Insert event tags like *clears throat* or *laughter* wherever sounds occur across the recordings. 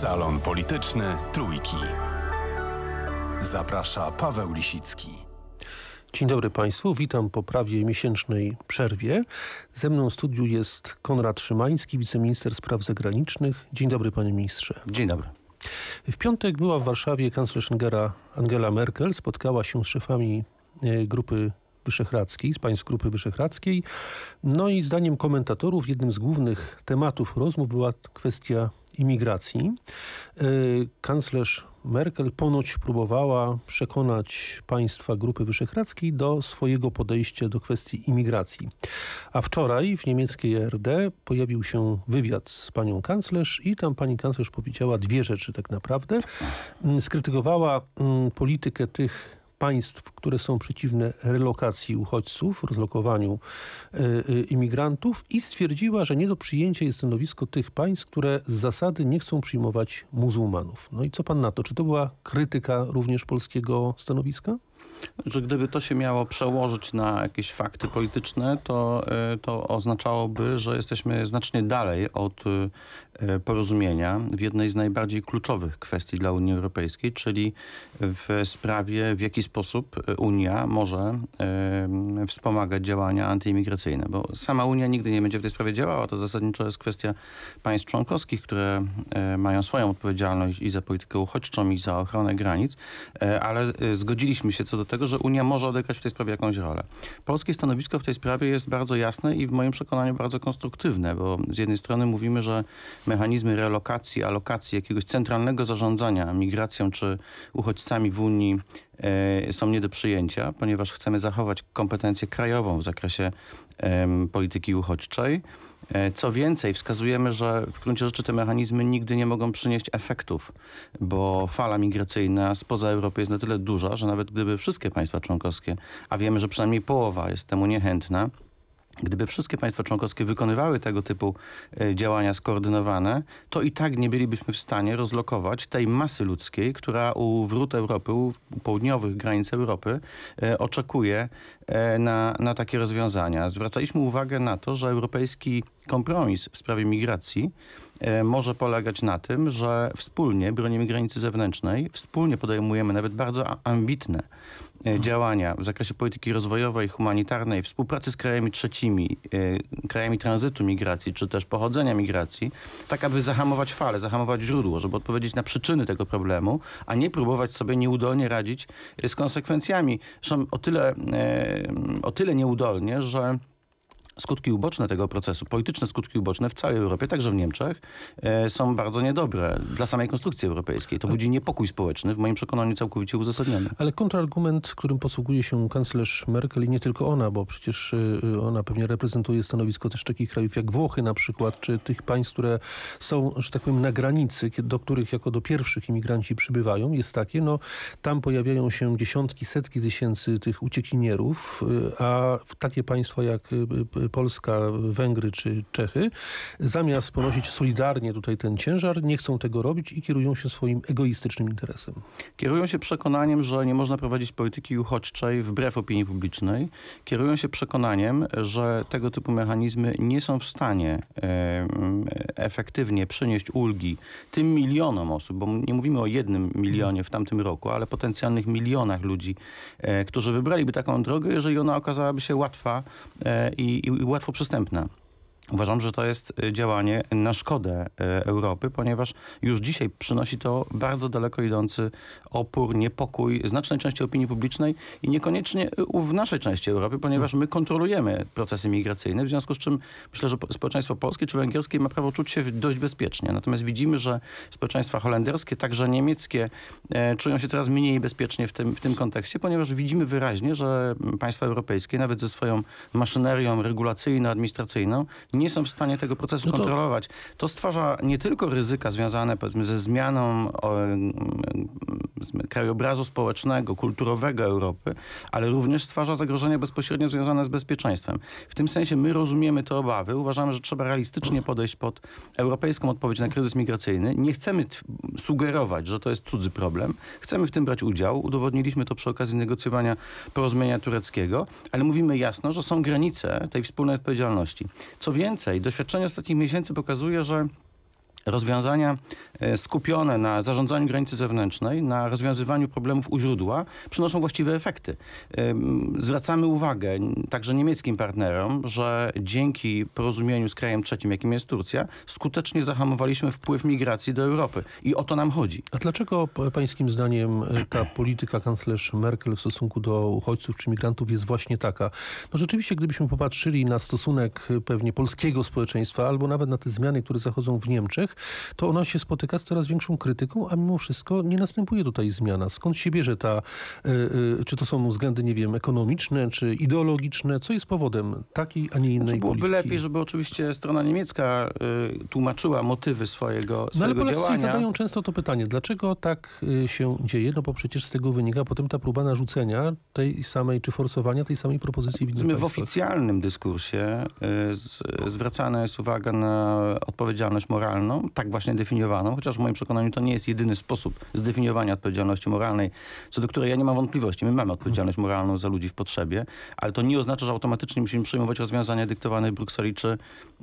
Salon Polityczny Trójki. Zaprasza Paweł Lisicki. Dzień dobry Państwu, witam po prawie miesięcznej przerwie. Ze mną w studiu jest Konrad Szymański, wiceminister spraw zagranicznych. Dzień dobry panie ministrze. Dzień dobry. W piątek była w Warszawie kanclerz Angela Merkel, spotkała się z szefami e, grupy Wyszehradzkiej, z państw Grupy Wyszehradzkiej. No i zdaniem komentatorów jednym z głównych tematów rozmów była kwestia imigracji. E, kanclerz Merkel ponoć próbowała przekonać państwa Grupy Wyszehradzkiej do swojego podejścia do kwestii imigracji. A wczoraj w niemieckiej RD pojawił się wywiad z panią kanclerz i tam pani kanclerz powiedziała dwie rzeczy tak naprawdę. Skrytykowała mm, politykę tych państw, które są przeciwne relokacji uchodźców, rozlokowaniu y, y, imigrantów i stwierdziła, że nie do przyjęcia jest stanowisko tych państw, które z zasady nie chcą przyjmować muzułmanów. No i co pan na to? Czy to była krytyka również polskiego stanowiska? że gdyby to się miało przełożyć na jakieś fakty polityczne, to, e, to oznaczałoby, że jesteśmy znacznie dalej od e, porozumienia w jednej z najbardziej kluczowych kwestii dla Unii Europejskiej, czyli w sprawie, w jaki sposób Unia może e, wspomagać działania antyimigracyjne. Bo sama Unia nigdy nie będzie w tej sprawie działała. To zasadniczo jest kwestia państw członkowskich, które mają swoją odpowiedzialność i za politykę uchodźczą, i za ochronę granic, ale zgodziliśmy się co do tego, że Unia może odegrać w tej sprawie jakąś rolę. Polskie stanowisko w tej sprawie jest bardzo jasne i w moim przekonaniu bardzo konstruktywne, bo z jednej strony mówimy, że mechanizmy relokacji, alokacji, jakiegoś centralnego zarządzania migracją czy uchodźcami w Unii e, są nie do przyjęcia, ponieważ chcemy zachować kompetencję krajową w zakresie polityki uchodźczej. E, co więcej, wskazujemy, że w gruncie rzeczy te mechanizmy nigdy nie mogą przynieść efektów, bo fala migracyjna spoza Europy jest na tyle duża, że nawet gdyby wszystkie państwa członkowskie, a wiemy, że przynajmniej połowa jest temu niechętna, Gdyby wszystkie państwa członkowskie wykonywały tego typu e, działania skoordynowane, to i tak nie bylibyśmy w stanie rozlokować tej masy ludzkiej, która u wrót Europy, u południowych granic Europy e, oczekuje na, na takie rozwiązania. Zwracaliśmy uwagę na to, że europejski kompromis w sprawie migracji może polegać na tym, że wspólnie bronimy granicy zewnętrznej, wspólnie podejmujemy nawet bardzo ambitne E, działania w zakresie polityki rozwojowej, humanitarnej, współpracy z krajami trzecimi, e, krajami tranzytu migracji, czy też pochodzenia migracji, tak aby zahamować falę, zahamować źródło, żeby odpowiedzieć na przyczyny tego problemu, a nie próbować sobie nieudolnie radzić z konsekwencjami. Zresztą o tyle, e, o tyle nieudolnie, że skutki uboczne tego procesu, polityczne skutki uboczne w całej Europie, także w Niemczech, e, są bardzo niedobre dla samej konstrukcji europejskiej. To budzi niepokój społeczny, w moim przekonaniu całkowicie uzasadniony. Ale kontrargument, którym posługuje się kanclerz Merkel i nie tylko ona, bo przecież y, ona pewnie reprezentuje stanowisko też takich krajów jak Włochy na przykład, czy tych państw, które są, że tak powiem, na granicy, do których jako do pierwszych imigranci przybywają, jest takie, no tam pojawiają się dziesiątki, setki tysięcy tych uciekinierów, y, a takie państwa jak y, Polska, Węgry czy Czechy, zamiast ponosić solidarnie tutaj ten ciężar, nie chcą tego robić i kierują się swoim egoistycznym interesem. Kierują się przekonaniem, że nie można prowadzić polityki uchodźczej wbrew opinii publicznej. Kierują się przekonaniem, że tego typu mechanizmy nie są w stanie efektywnie przynieść ulgi tym milionom osób, bo nie mówimy o jednym milionie w tamtym roku, ale potencjalnych milionach ludzi, e, którzy wybraliby taką drogę, jeżeli ona okazałaby się łatwa e, i, i łatwo przystępna. Uważam, że to jest y, działanie na szkodę y, Europy, ponieważ już dzisiaj przynosi to bardzo daleko idący opór, niepokój znacznej części opinii publicznej i niekoniecznie y, w naszej części Europy, ponieważ my kontrolujemy procesy migracyjne, w związku z czym myślę, że społeczeństwo polskie czy węgierskie ma prawo czuć się dość bezpiecznie. Natomiast widzimy, że społeczeństwa holenderskie, także niemieckie czują się coraz mniej bezpiecznie w tym, w tym kontekście, ponieważ widzimy wyraźnie, że państwa europejskie, nawet ze swoją maszynerią regulacyjno-administracyjną, nie są w stanie tego procesu no to... kontrolować. To stwarza nie tylko ryzyka związane powiedzmy ze zmianą o, krajobrazu społecznego, kulturowego Europy, ale również stwarza zagrożenia bezpośrednio związane z bezpieczeństwem. W tym sensie my rozumiemy te obawy. Uważamy, że trzeba realistycznie podejść pod europejską odpowiedź na kryzys migracyjny. Nie chcemy sugerować, że to jest cudzy problem. Chcemy w tym brać udział. Udowodniliśmy to przy okazji negocjowania porozumienia tureckiego, ale mówimy jasno, że są granice tej wspólnej odpowiedzialności. Co więcej, doświadczenie ostatnich miesięcy pokazuje, że rozwiązania e, skupione na zarządzaniu granicy zewnętrznej, na rozwiązywaniu problemów u źródła, przynoszą właściwe efekty. Ym, Zwracamy uwagę także niemieckim partnerom, że dzięki porozumieniu z krajem trzecim, jakim jest Turcja, skutecznie zahamowaliśmy wpływ migracji do Europy. I o to nam chodzi. A dlaczego pańskim zdaniem e, ta polityka kanclerz Merkel w stosunku do uchodźców czy migrantów jest właśnie taka? No rzeczywiście, gdybyśmy popatrzyli na stosunek e, pewnie polskiego społeczeństwa albo nawet na te zmiany, które zachodzą w Niemczech, to ona się spotyka z coraz większą krytyką, a mimo wszystko nie następuje tutaj zmiana. Skąd się bierze ta, e, e, czy to są względy, nie wiem, ekonomiczne, czy ideologiczne? Co jest powodem takiej, a nie innej Znaczy byłoby polityki? lepiej, żeby oczywiście strona niemiecka y, tłumaczyła motywy swojego, No ale swojego Polacy działania. zadają często to pytanie, dlaczego tak się dzieje? No bo przecież z tego wynika potem ta próba narzucenia tej samej, czy forsowania tej samej propozycji w innych w oficjalnym dyskursie z, zwracana jest uwaga na odpowiedzialność moralną, tak właśnie definiowaną, chociaż w moim przekonaniu to nie jest jedyny sposób zdefiniowania odpowiedzialności moralnej, co do której ja nie mam wątpliwości. My mamy odpowiedzialność moralną za ludzi w potrzebie, ale to nie oznacza, że automatycznie musimy przyjmować rozwiązania dyktowane w Brukseli czy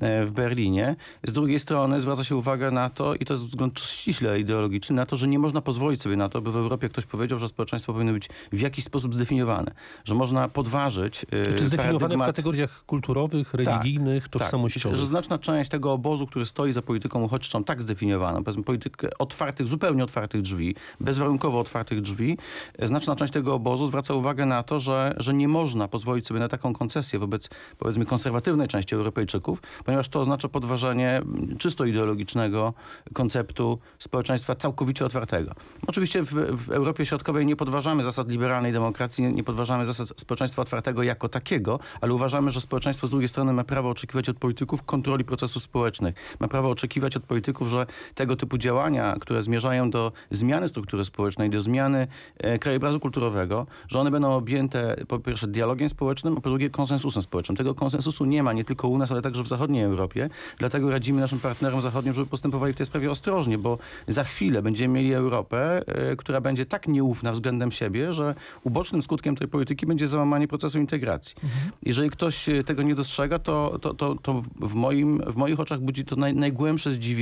e, w Berlinie. Z drugiej strony zwraca się uwagę na to, i to jest wzgląd ściśle ideologiczny, na to, że nie można pozwolić sobie na to, by w Europie ktoś powiedział, że społeczeństwo powinno być w jakiś sposób zdefiniowane, że można podważyć e, Czy zdefiniowane w paradygmat- kategoriach kulturowych, religijnych, tak, tożsamościowych? że znaczna część tego obozu, który stoi za polityką uchodźczą, tak zdefiniowaną, powiedzmy politykę otwartych, zupełnie otwartych drzwi, bezwarunkowo otwartych drzwi, e, znaczna część tego obozu zwraca uwagę na to, że, że nie można pozwolić sobie na taką koncesję wobec, powiedzmy, konserwatywnej części Europejczyków, ponieważ to oznacza podważenie czysto ideologicznego konceptu społeczeństwa całkowicie otwartego. Oczywiście w, w Europie Środkowej nie podważamy zasad liberalnej demokracji, nie, nie podważamy zasad społeczeństwa otwartego jako takiego, ale uważamy, że społeczeństwo z drugiej strony ma prawo oczekiwać od polityków kontroli procesów społecznych. Ma prawo oczekiwać od polityków, że tego typu działania, które zmierzają do zmiany struktury społecznej, do zmiany e, krajobrazu kulturowego, że one będą objęte po pierwsze dialogiem społecznym, a po drugie konsensusem społecznym. Tego konsensusu nie ma nie tylko u nas, ale także w zachodniej Europie. Dlatego radzimy naszym partnerom zachodnim, żeby postępowali w tej sprawie ostrożnie, bo za chwilę będziemy mieli Europę, e, która będzie tak nieufna względem siebie, że ubocznym skutkiem tej polityki będzie załamanie procesu integracji. Jeżeli ktoś e, tego nie dostrzega, to, to, to, to w, moim, w moich oczach budzi to naj, najgłębsze zdziwienie.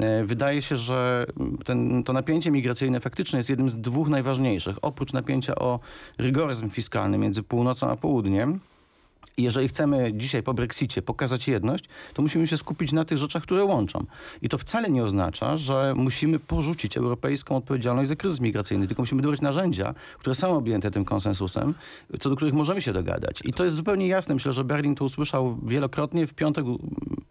E, Wydaje się, że ten, to napięcie migracyjne faktycznie jest jednym z dwóch najważniejszych. Oprócz napięcia o rygoryzm fiskalny między północą a południem, i jeżeli chcemy dzisiaj po Brexicie pokazać jedność, to musimy się skupić na tych rzeczach, które łączą. I to wcale nie oznacza, że musimy porzucić europejską odpowiedzialność za kryzys migracyjny, tylko musimy dobrać narzędzia, które są objęte tym konsensusem, co do których możemy się dogadać. I to jest zupełnie jasne. Myślę, że Berlin to usłyszał wielokrotnie. W piątek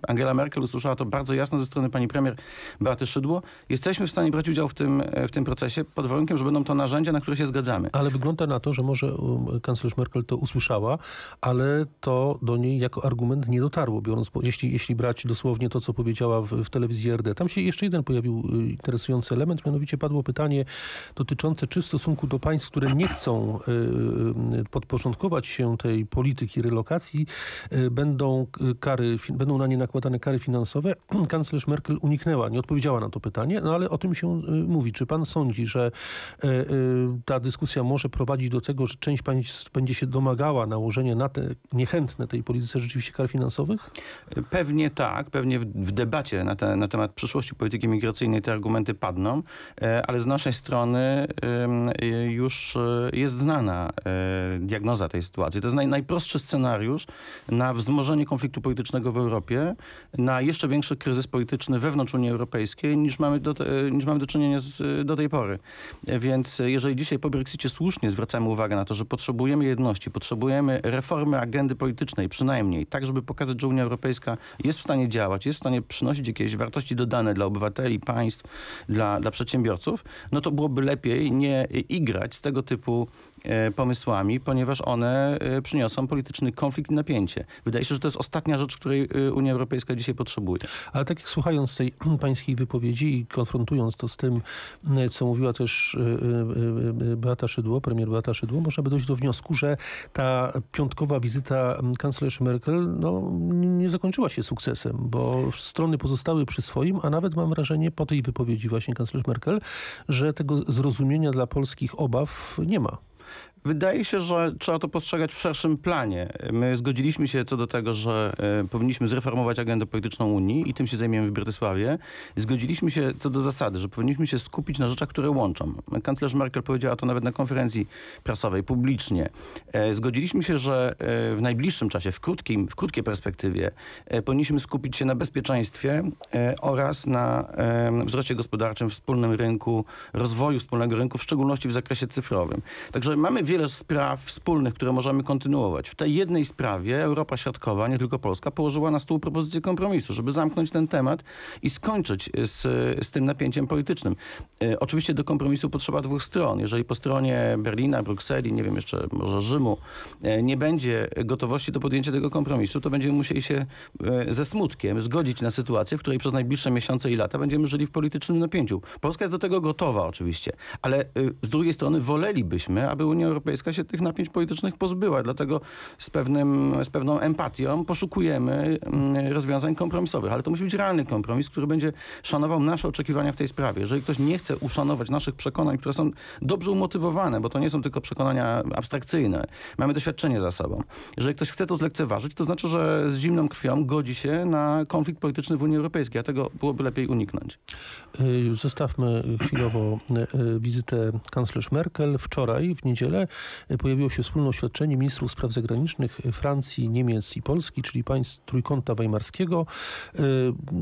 Angela Merkel usłyszała to bardzo jasno ze strony pani premier Beaty Szydło. Jesteśmy w stanie brać udział w tym, w tym procesie pod warunkiem, że będą to narzędzia, na które się zgadzamy. Ale wygląda na to, że może um, kanclerz Merkel to usłyszała, ale to do niej jako argument nie dotarło, biorąc, jeśli, jeśli brać dosłownie to, co powiedziała w, w telewizji RD. Tam się jeszcze jeden pojawił y, interesujący element, mianowicie padło pytanie dotyczące, czy w stosunku do państw, które nie chcą y, y, podporządkować się tej polityki relokacji, będą kary, będą na nie nakładane kary finansowe. *clears throat* Kanclerz Merkel uniknęła, nie odpowiedziała na to pytanie, no ale o tym się mówi. Czy pan sądzi, że ta dyskusja może prowadzić do tego, że część państw będzie się domagała nałożenia na te niechętne tej polityce rzeczywiście kar finansowych? Pewnie tak, pewnie w, debacie na, te, na temat przyszłości polityki migracyjnej te argumenty padną, e, ale z naszej strony e, już e, jest znana diagnoza tej sytuacji. To jest naj, najprostszy scenariusz na wzmożenie konfliktu politycznego w Europie, na jeszcze większy kryzys polityczny wewnątrz Unii Europejskiej niż mamy do, niż mamy do czynienia z, do tej pory. Więc jeżeli dzisiaj po Brexicie słusznie zwracamy uwagę na to, że potrzebujemy jedności, potrzebujemy reformy agendy politycznej przynajmniej, tak żeby pokazać, że Unia Europejska jest w stanie działać, jest w stanie przynosić jakieś wartości dodane dla obywateli, państw, dla, dla przedsiębiorców, no to byłoby lepiej nie igrać z tego typu e, pomysłami, ponieważ one e, przyniosą polityczny konflikt i napięcie. Wydaje się, że to jest ostatnia rzecz, której e, Unia Europejska dzisiaj potrzebuje. Ale tak jak słuchając tej *clears throat* pańskiej wypowiedzi i konfrontując to z tym, co mówiła też Beata Szydło, premier Beata Szydło, można by dojść do wniosku, że ta piątkowa wizyta mm, kanclerz Merkel no, nie zakończyła się sukcesem, bo strony pozostały przy swoim, a nawet mam wrażenie po tej wypowiedzi właśnie kanclerz Merkel, że tego zrozumienia dla polskich obaw nie ma. Wydaje się, że trzeba to postrzegać w szerszym planie. My zgodziliśmy się co do tego, że e, powinniśmy zreformować agendę polityczną Unii i tym się zajmiemy w Bratysławie. Zgodziliśmy się co do zasady, że powinniśmy się skupić na rzeczach, które łączą. Kanclerz Merkel powiedziała to nawet na konferencji prasowej, publicznie. E, Zgodziliśmy się, że e, w najbliższym czasie, w, krótkim, w krótkiej perspektywie powinniśmy skupić się na bezpieczeństwie oraz na wzroście gospodarczym, wspólnym rynku, rozwoju wspólnego rynku, w szczególności w zakresie cyfrowym. Także mamy wiele spraw wspólnych, które możemy kontynuować. W tej jednej sprawie Europa Środkowa, nie tylko Polska, położyła na stół propozycję kompromisu, żeby zamknąć ten temat i skończyć z, z tym napięciem politycznym. E, Oczywiście do kompromisu potrzeba dwóch stron. Jeżeli po stronie Berlina, Brukseli, nie wiem jeszcze może Rzymu, e, nie będzie gotowości do podjęcia tego kompromisu, to będziemy musieli się e, ze smutkiem zgodzić na sytuację, w której przez najbliższe miesiące i lata będziemy żyli w politycznym napięciu. Polska jest do tego gotowa oczywiście, ale z drugiej strony wolelibyśmy, aby Unia Europejska się tych napięć politycznych pozbyła. Dlatego z, pewnym, z pewną empatią poszukujemy mm, rozwiązań kompromisowych, ale to musi być realny kompromis, który będzie szanował nasze oczekiwania w tej sprawie. Jeżeli ktoś nie chce uszanować naszych przekonań, które są dobrze umotywowane, bo to nie są tylko przekonania abstrakcyjne, mamy doświadczenie za sobą. Jeżeli ktoś chce to zlekceważyć, to znaczy, że z zimną krwią godzi się na konflikt polityczny w Unii Europejskiej, a tego byłoby lepiej uniknąć. Y, Zostawmy chwilowo y, y, wizytę kanclerz Merkel. Wczoraj, w niedzielę, pojawiło się wspólne oświadczenie ministrów spraw zagranicznych Francji, Niemiec i Polski, czyli państw Trójkąta Weimarskiego. Y,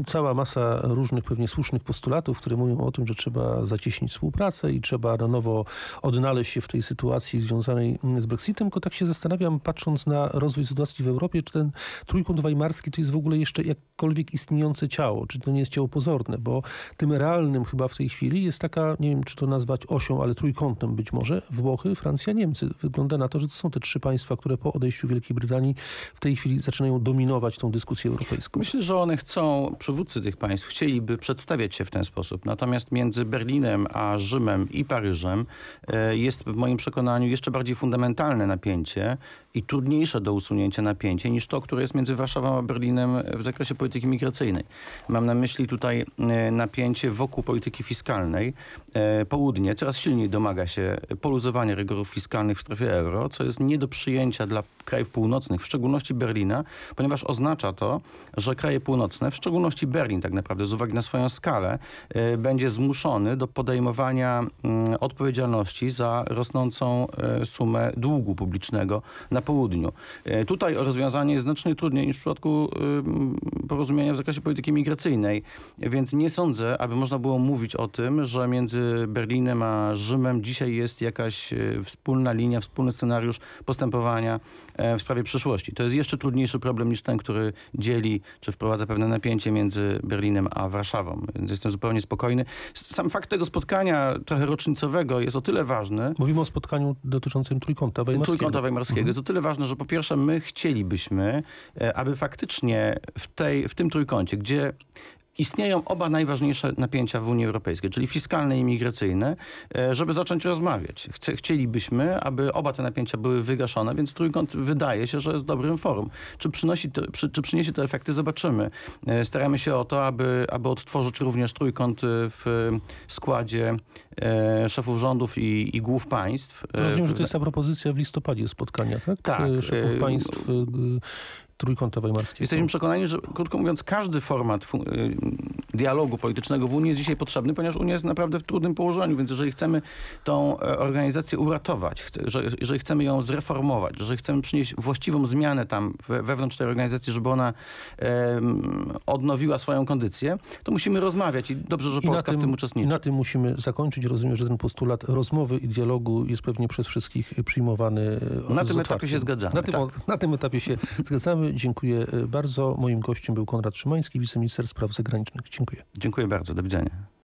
Cała masa różnych, pewnie słusznych postulatów, które mówią o tym, że trzeba zacieśnić współpracę i trzeba na nowo odnaleźć się w tej sytuacji związanej z Brexitem. Tylko tak się zastanawiam, patrząc na rozwój sytuacji w Europie, czy ten Trójkąt Weimarski to jest w ogóle jeszcze jakkolwiek istniejące ciało, czy to nie jest ciało pozorne, bo tym realnym chyba w tej chwili jest taka, nie wiem czy to nazwać osią, ale trójkątem być może, Włochy, Francja, Niemcy. Wygląda na to, że to są te trzy państwa, które po odejściu Wielkiej Brytanii w tej chwili zaczynają dominować tą dyskusję europejską. Myślę, że one chcą, przywódcy tych państw chcieliby przedstawiać się w ten sposób. Natomiast między Berlinem a Rzymem i Paryżem e, jest w moim przekonaniu jeszcze bardziej fundamentalne napięcie i trudniejsze do usunięcia napięcie niż to, które jest między Warszawą a Berlinem w zakresie polityki migracyjnej. Mam na myśli tutaj e, napięcie wokół polityki fiskalnej. E, Południe coraz silniej domaga się poluzowania rygorów fiskalnych w strefie euro, co jest nie do przyjęcia dla krajów północnych, w szczególności Berlina, ponieważ oznacza to, że kraje północne, w szczególności Berlin tak naprawdę z uwagi na swoją skalę, e, będzie zmuszony do podejmowania mm, odpowiedzialności za rosnącą e, sumę długu publicznego na południu. E, Tutaj rozwiązanie jest znacznie trudniej niż w przypadku porozumienia w zakresie polityki migracyjnej, więc nie sądzę, aby można było mówić o tym, że między Berlinem a Rzymem dzisiaj jest jakaś e, wspólna linia, wspólny scenariusz postępowania e, w sprawie przyszłości. To jest jeszcze trudniejszy problem niż ten, który dzieli czy wprowadza pewne napięcie między Berlinem a Warszawą. Więc jestem zupełnie spokojny. Sam fakt tego spotkania trochę rocznicowego jest o tyle ważny, Mówimy o spotkaniu dotyczącym Trójkąta Weimarskiego. Trójkąta Weimarskiego. Jest o tyle ważne, że po pierwsze my chcielibyśmy, e, aby faktycznie w, tej, w tym trójkącie, gdzie istnieją oba najważniejsze napięcia w Unii Europejskiej, czyli fiskalne i migracyjne, e, żeby zacząć rozmawiać. Chcielibyśmy, aby oba te napięcia były wygaszone, więc trójkąt wydaje się, że jest dobrym forum. Czy, przynosi to, przy, czy przyniesie to efekty, zobaczymy. E, Staramy się o to, aby, aby odtworzyć również trójkąt e, w składzie szefów rządów i, i głów państw. Rozumiem, że to jest ta propozycja w listopadzie spotkania, tak? Tak, Szefów państw Trójkąta Weimarskiego. Jesteśmy przekonani, że krótko mówiąc, każdy format y, dialogu politycznego w Unii jest dzisiaj potrzebny, ponieważ Unia jest naprawdę w trudnym położeniu, więc jeżeli chcemy tą e, organizację uratować, jeżeli chcemy ją zreformować, jeżeli chcemy przynieść właściwą zmianę tam we, wewnątrz tej organizacji, żeby ona odnowiła swoją kondycję, to musimy rozmawiać i dobrze, że Polska w tym uczestniczy. I na tym musimy zakończyć. Rozumiem, że ten postulat rozmowy i dialogu jest pewnie przez wszystkich przyjmowany. e, Na tym etapie się zgadzamy, Na tym, tak. na tym etapie się *laughs* zgadzamy. Dziękuję e, bardzo. Moim gościem był Konrad Szymański, wiceminister spraw zagranicznych. Dziękuję. Dziękuję bardzo. Do widzenia.